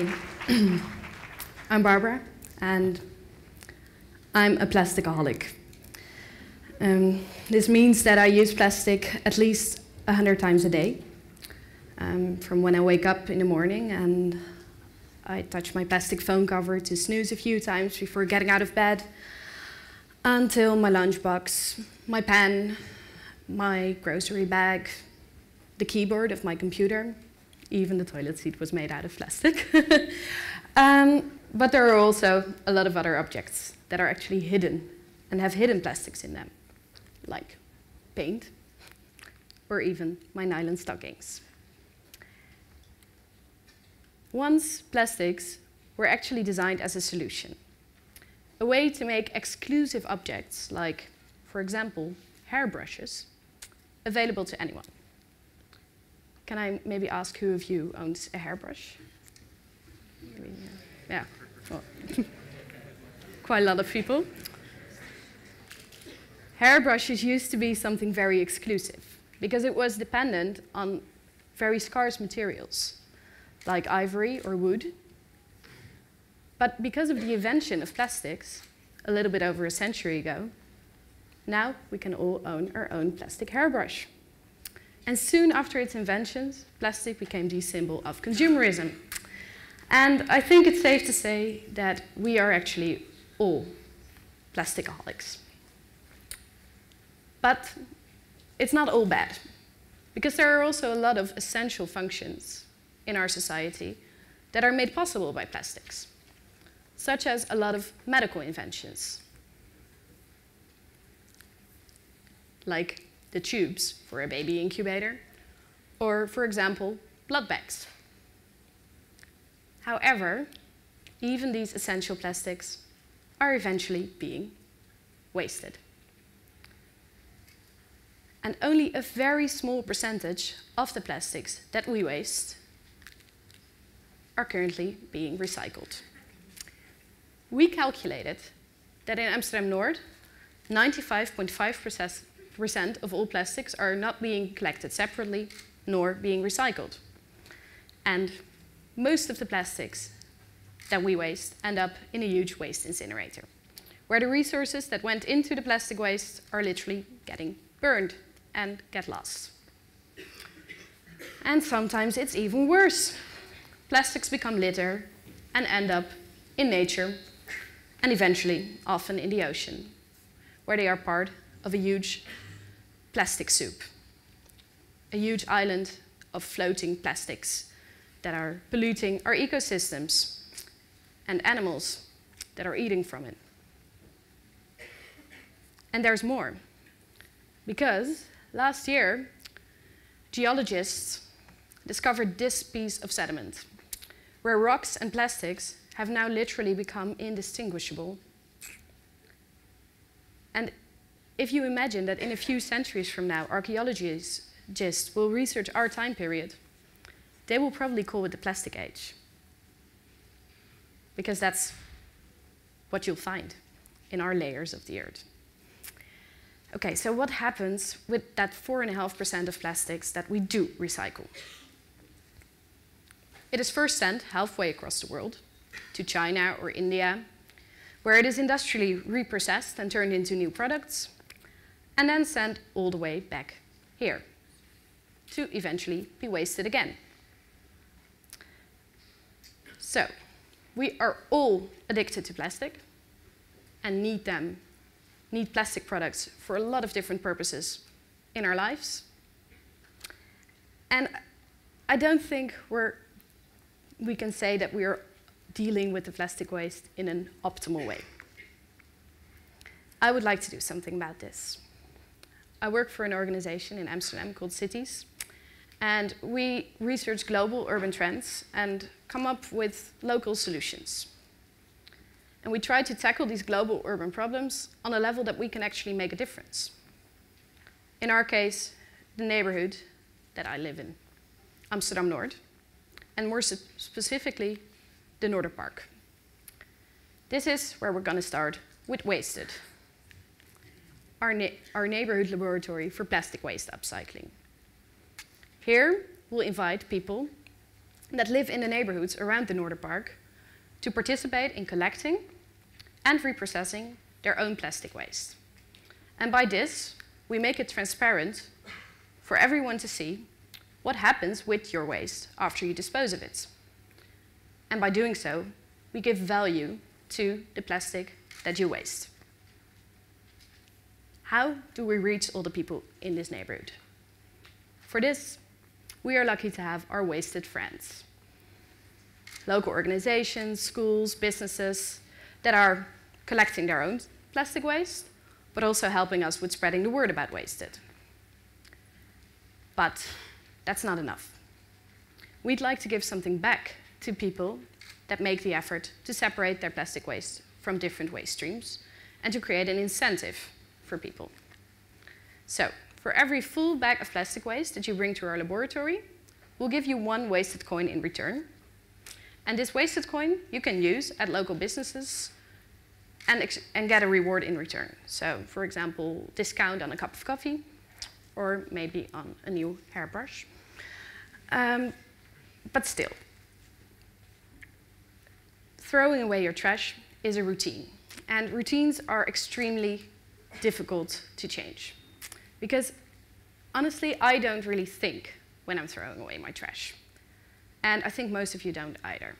I'm Barbara, and I'm a plasticaholic. Um, this means that I use plastic at least 100 times a day, um, from when I wake up in the morning and I touch my plastic phone cover to snooze a few times before getting out of bed, until my lunchbox, my pen, my grocery bag, the keyboard of my computer, even the toilet seat was made out of plastic. um, but there are also a lot of other objects that are actually hidden and have hidden plastics in them, like paint or even my nylon stockings. Once plastics were actually designed as a solution, a way to make exclusive objects like, for example, hairbrushes, available to anyone. Can I maybe ask who of you owns a hairbrush? Maybe, yeah, well, quite a lot of people. Hairbrushes used to be something very exclusive because it was dependent on very scarce materials like ivory or wood. But because of the invention of plastics, a little bit over a century ago, now we can all own our own plastic hairbrush. And soon after its invention, plastic became the symbol of consumerism. And I think it's safe to say that we are actually all plasticaholics. But it's not all bad, because there are also a lot of essential functions in our society that are made possible by plastics, such as a lot of medical inventions, like the tubes for a baby incubator, or, for example, blood bags. However, even these essential plastics are eventually being wasted. And only a very small percentage of the plastics that we waste are currently being recycled. We calculated that in Amsterdam North, 95.5% percent of all plastics are not being collected separately nor being recycled. And most of the plastics that we waste end up in a huge waste incinerator, where the resources that went into the plastic waste are literally getting burned and get lost. And sometimes it's even worse. Plastics become litter and end up in nature and eventually often in the ocean, where they are part of a huge plastic soup, a huge island of floating plastics that are polluting our ecosystems and animals that are eating from it. And there's more, because last year, geologists discovered this piece of sediment, where rocks and plastics have now literally become indistinguishable. And if you imagine that in a few centuries from now, archaeologists just will research our time period, they will probably call it the plastic age. Because that's what you'll find in our layers of the earth. Okay, so what happens with that 4.5% of plastics that we do recycle? It is first sent halfway across the world to China or India, where it is industrially reprocessed and turned into new products, and then sent all the way back here to eventually be wasted again. So, we are all addicted to plastic and need them, need plastic products for a lot of different purposes in our lives. And I don't think we're, we can say that we are dealing with the plastic waste in an optimal way. I would like to do something about this. I work for an organization in Amsterdam called Cities. And we research global urban trends and come up with local solutions. And we try to tackle these global urban problems on a level that we can actually make a difference. In our case, the neighborhood that I live in, Amsterdam North, and more specifically, the Noorderpark. This is where we're going to start with Wasted our, our neighborhood laboratory for plastic waste upcycling. Here, we'll invite people that live in the neighborhoods around the Noorder Park to participate in collecting and reprocessing their own plastic waste. And by this, we make it transparent for everyone to see what happens with your waste after you dispose of it. And by doing so, we give value to the plastic that you waste. How do we reach all the people in this neighborhood? For this, we are lucky to have our wasted friends. Local organizations, schools, businesses that are collecting their own plastic waste, but also helping us with spreading the word about wasted. But that's not enough. We'd like to give something back to people that make the effort to separate their plastic waste from different waste streams and to create an incentive for people. So, for every full bag of plastic waste that you bring to our laboratory, we'll give you one wasted coin in return. And this wasted coin you can use at local businesses and, and get a reward in return. So, for example, discount on a cup of coffee, or maybe on a new hairbrush. Um, but still, throwing away your trash is a routine. And routines are extremely difficult to change. Because honestly, I don't really think when I'm throwing away my trash. And I think most of you don't either.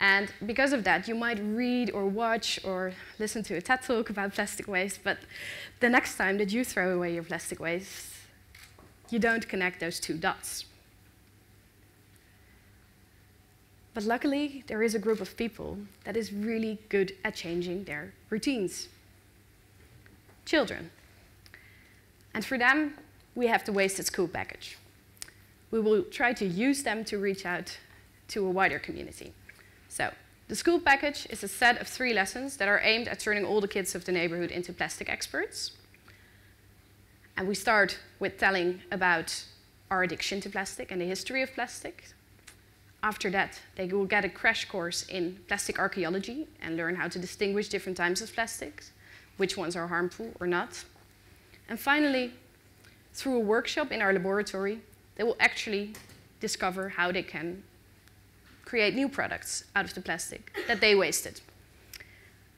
And because of that, you might read or watch or listen to a TED talk about plastic waste, but the next time that you throw away your plastic waste, you don't connect those two dots. But luckily, there is a group of people that is really good at changing their routines. Children. And for them, we have the Wasted School package. We will try to use them to reach out to a wider community. So, the school package is a set of three lessons that are aimed at turning all the kids of the neighborhood into plastic experts. And we start with telling about our addiction to plastic and the history of plastic. After that, they will get a crash course in plastic archaeology and learn how to distinguish different types of plastics, which ones are harmful or not. And finally, through a workshop in our laboratory, they will actually discover how they can create new products out of the plastic that they wasted.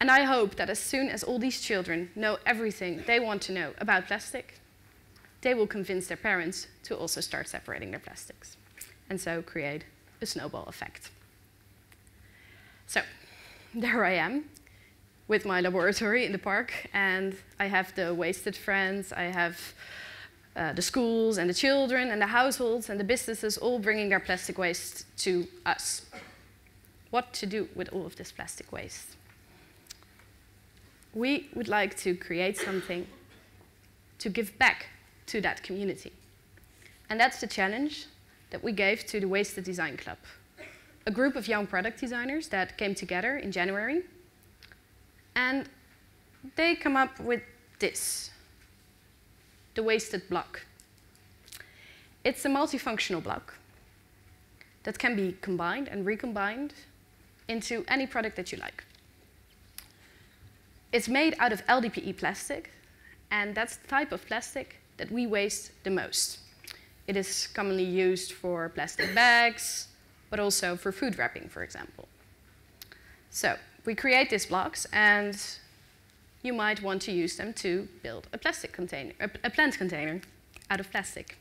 And I hope that as soon as all these children know everything they want to know about plastic, they will convince their parents to also start separating their plastics, and so create a snowball effect. So, there I am with my laboratory in the park, and I have the wasted friends, I have uh, the schools and the children and the households and the businesses all bringing their plastic waste to us. What to do with all of this plastic waste? We would like to create something to give back to that community. And that's the challenge that we gave to the Wasted Design Club, a group of young product designers that came together in January. And they come up with this, the wasted block. It's a multifunctional block that can be combined and recombined into any product that you like. It's made out of LDPE plastic, and that's the type of plastic that we waste the most. It is commonly used for plastic bags, but also for food wrapping, for example. So we create these blocks, and you might want to use them to build a plastic container, a, plant container out of plastic.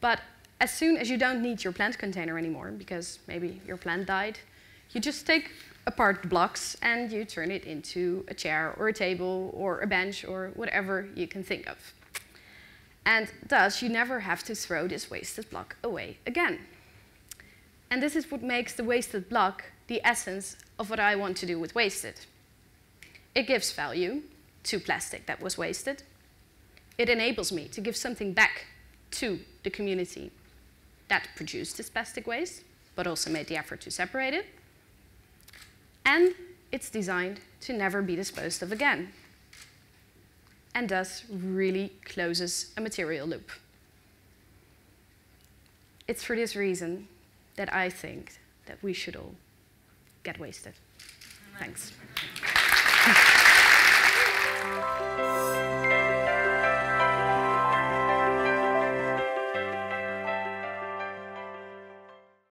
But as soon as you don't need your plant container anymore, because maybe your plant died, you just take apart the blocks and you turn it into a chair or a table or a bench or whatever you can think of. And thus, you never have to throw this wasted block away again. And this is what makes the wasted block the essence of what I want to do with wasted. It gives value to plastic that was wasted. It enables me to give something back to the community that produced this plastic waste, but also made the effort to separate it. And it's designed to never be disposed of again and thus really closes a material loop. It's for this reason that I think that we should all get wasted. Thanks.